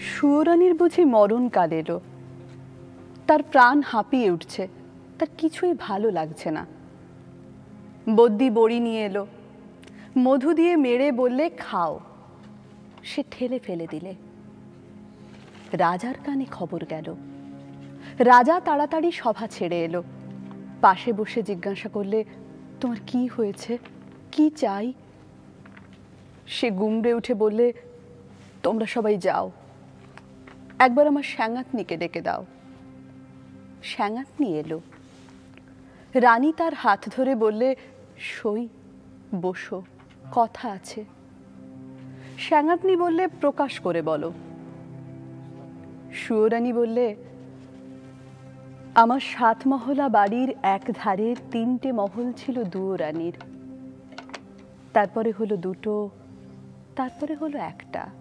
সুয়রানির বুঝি মরণকাল এলো তার প্রাণ হাঁপিয়ে উঠছে, তার কিছুই ভালো লাগছে না। বদ্যি বড়ি নিয়ে এলো, মধু দিয়ে মেরে বললে, খাও। সে ঠেলে ফেলে দিলে। রাজার কানে খবর গেল। রাজা তাড়াতাড়ি সভা ছেড়ে এলো। পাশে বসে জিজ্ঞাসা করলে, তোমার কি হয়েছে? কি চাই? সে গুমড়ে উঠে বললে, তোমরা সবাই যাও। একবার আমার স্যাঙাতনিকে ডেকে দাও। স্যাঙাতনি এলো। রানী তার হাত ধরে বললে সই বসো, কথা আছে। স্যাঙাতনি বললে, প্রকাশ করে বলো। সুয়রানী বললে, আমার সাত মহলা বাড়ির এক ধারে তিনটে মহল ছিল দুয়োরানীর। তারপরে হলো দুটো, তারপরে হলো একটা।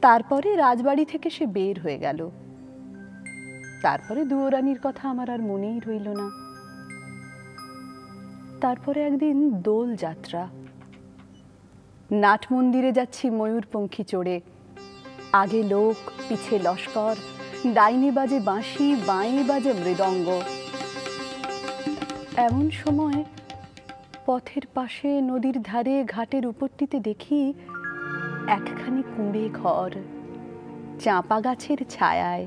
তারপরে রাজবাড়ি থেকে সে বের হয়ে গেল। তারপরে দুয়োরানীর কথা আমার আর মনেই রইল না। তারপরে একদিন দোল যাত্রা। নাট মন্দিরে যাচ্ছি ময়ূরপঙ্খী চড়ে। আগে লোক, পিছে লস্কর, ডাইনে বাজে বাঁশি, বাঁয়ে বাজে মৃদঙ্গ। এমন সময় পথের পাশে নদীর ধারে ঘাটের উপরটিতে দেখি একখানি কুঁড়ে ঘর, চাঁপা গাছের ছায়ায়।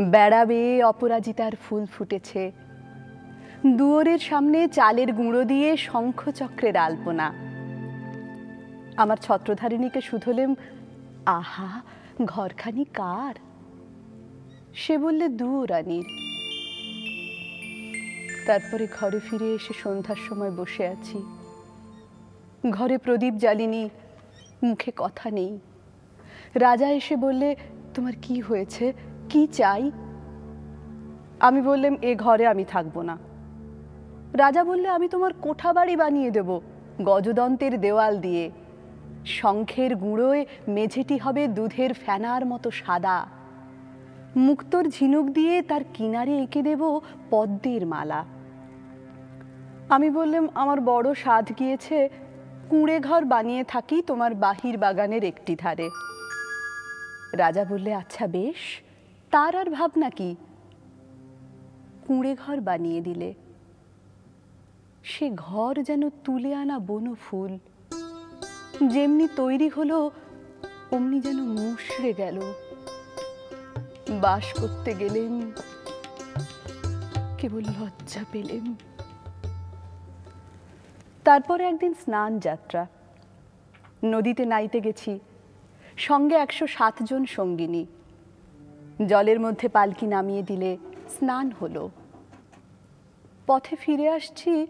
বেড়া বেয়ে অপরাজিতার ফুল ফুটেছে। দুয়ারের সামনে চালের গুঁড়ো দিয়ে শঙ্খচক্রের আলপনা। আমার ছত্রধারিণীকে শুধলেম, আহা, ঘরখানি কার? সে বললে দু রানীর তারপরে ঘরে ফিরে এসে সন্ধ্যার সময় বসে আছি। ঘরে প্রদীপ জ্বালিনি মুখে কথা নেই। রাজা এসে বললে, তোমার কি হয়েছে? কি চাই? আমি বললাম, এ ঘরে আমি থাকব না। রাজা বললে, আমি তোমার কোঠা বাড়ি বানিয়ে দেব, গজদন্তের দেওয়াল দিয়ে। শঙ্খের গুঁড়োয় মেঝেটি হবে দুধের ফেনার মতো সাদা। মুক্তোর ঝিনুক দিয়ে তার কিনারে এঁকে দেব পদ্মের মালা। আমি বললাম, আমার বড় সাধ গিয়েছে কুঁড়ে ঘর বানিয়ে থাকি তোমার বাহির বাগানের একটি ধারে। রাজা বললে আচ্ছা বেশ, তার আর ভাবনা কি? কুঁড়ে ঘর বানিয়ে দিলে। সে ঘর যেন তুলে আনা বন ফুল। যেমনি তৈরি হলো, অমনি যেন মুশড়ে গেল। বাস করতে গেলেন, কেবল লজ্জা পেলেন। তারপরে একদিন স্নান যাত্রা। নদীতে নাইতে গেছি। সঙ্গে একশো জন সঙ্গিনী। জলের মধ্যে পালকি নামিয়ে দিলে স্নান হলো। পথে ফিরে আসছি,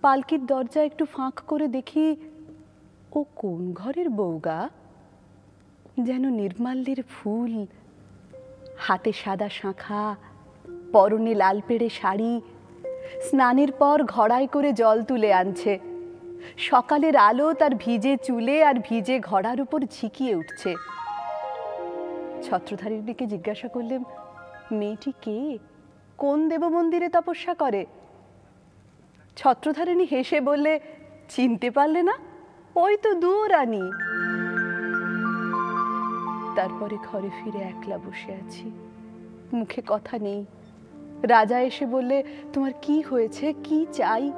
পালকির দরজা একটু ফাঁক করে দেখি, ও কোন ঘরের বউগা? যেন নির্মাল্যের ফুল, হাতে সাদা শাঁখা, পরনে লাল পেড়ে শাড়ি স্নানের পর ঘড়ায় করে জল তুলে আনছে। সকালের আলো তার ভিজে চুলে আর ভিজে ঘড়ার উপর ঝিকিয়ে উঠছে। ছত্রধারীর দিকে জিজ্ঞাসা করলেন, মেয়েটি কে? কোন দেব মন্দিরে তপস্যা করে? ছত্রধারিণী হেসে বললে, চিনতে পারলে না? ওই তো দুরানি তারপরে ঘরে ফিরে একলা বসে আছি। মুখে কথা নেই। রাজা এসে বললে, তোমার কি হয়েছে? কি চাই?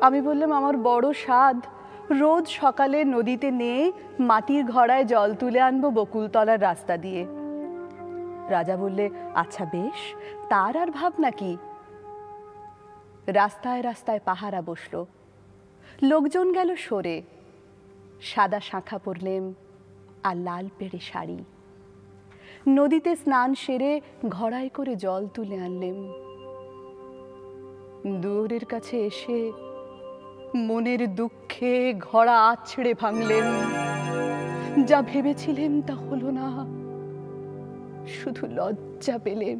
আমি বললাম, আমার বড় স্বাদ। রোজ সকালে নদীতে নিয়ে মাটির ঘড়ায় জল তুলে আনব বকুলতলার রাস্তা দিয়ে। রাজা বললে আচ্ছা বেশ, তার আর ভাবনা কি? রাস্তায় রাস্তায় পাহারা বসল। লোকজন গেল সরে। সাদা শাঁখা পরলেম আর লাল পেড়ে শাড়ি। নদীতে স্নান সেরে ঘড়ায় করে জল তুলে আনলেম। দুয়ারের কাছে এসে মনের দুঃখে ঘড়া আছড়ে ভাঙলেন যা ভেবেছিলেন তা হলো না, শুধু লজ্জা পেলেন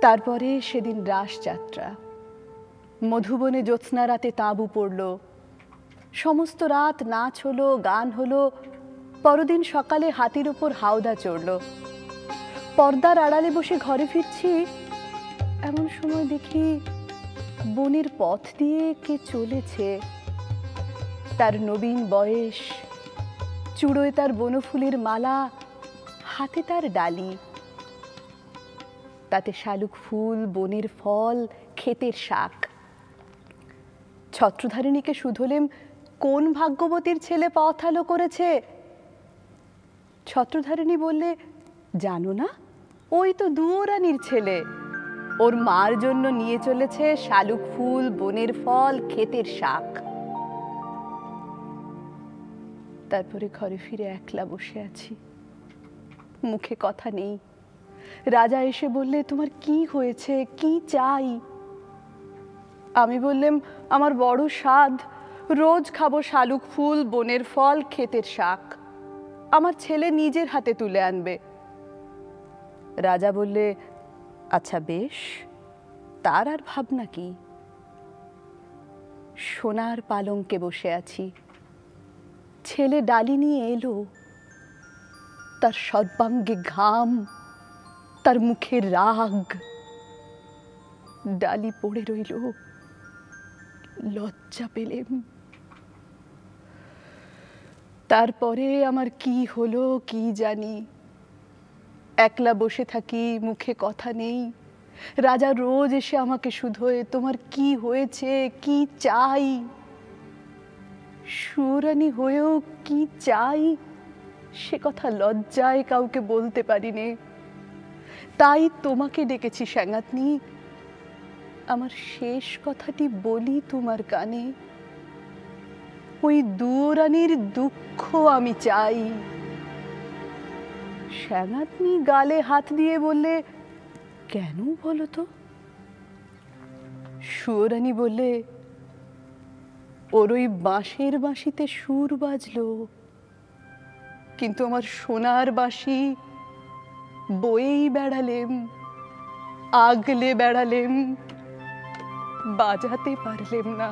তারপরে সেদিন রাস যাত্রা। মধুবনে জ্যোৎস্না রাতে তাঁবু পড়ল। সমস্ত রাত নাচ হলো, গান হলো পরদিন সকালে হাতির উপর হাওদা চড়ল। পর্দার আড়ালে বসে ঘরে ফিরছি, এমন সময় দেখি বনের পথ দিয়ে কে চলেছে। তার নবীন বয়স, চুড়োয় তার বনফুলের মালা, হাতে তার ডালি। তাতে শালুক ফুল, বনের ফল, ক্ষেতের শাক। ছত্রধারিণীকে শুধলেম, কোন ভাগ্যবতীর ছেলে পথালো করেছে? ছত্রধারিণী বললে, জানো না, ওই তো দুয়োরানির ছেলে। ওর মার জন্য নিয়ে চলেছে শালুক ফুল, বনের ফল, ক্ষেতের শাক। তারপরে ঘরে ফিরে একলা বসে আছি। মুখে কথা নেই। রাজা এসে বললে, তোমার কি হয়েছে? কি চাই? আমি বললাম, আমার বড় স্বাদ। রোজ খাব শালুক ফুল, বনের ফল, ক্ষেতের শাক। আমার ছেলে নিজের হাতে তুলে আনবে। রাজা বললে আচ্ছা বেশ, তার আর ভাবনা কি? সোনার পালঙ্কে বসে আছি। ছেলে ডালি নিয়ে এলো। তার সর্বাঙ্গে ঘাম, তার মুখে রাগ। ডালি পড়ে রইল। লজ্জা পেলেম। তারপরে আমার কি হলো কি জানি? একলা বসে থাকি, মুখে কথা নেই। রাজা রোজ এসে আমাকে শুধোয়, তোমার কি হয়েছে? কি চাই? সুরানি হয়েও কি চাই? সে কথা লজ্জায় কাউকে বলতে পারিনে। তাই তোমাকে ডেকেছি স্যাঙাতনি আমার শেষ কথাটি বলি তোমার কানে। ওই দুরানির দুঃখ আমি চাই। শ্যাঙাতনি গালে হাত দিয়ে বললে, কেন বলো তো সুয়রানী বললে, ওর ওই বাঁশের বাঁশিতে সুর বাজলো। কিন্তু আমার সোনার বাঁশি বয়েই বেড়ালেম, আগলে বেড়ালেম, বাজাতে পারলেম না।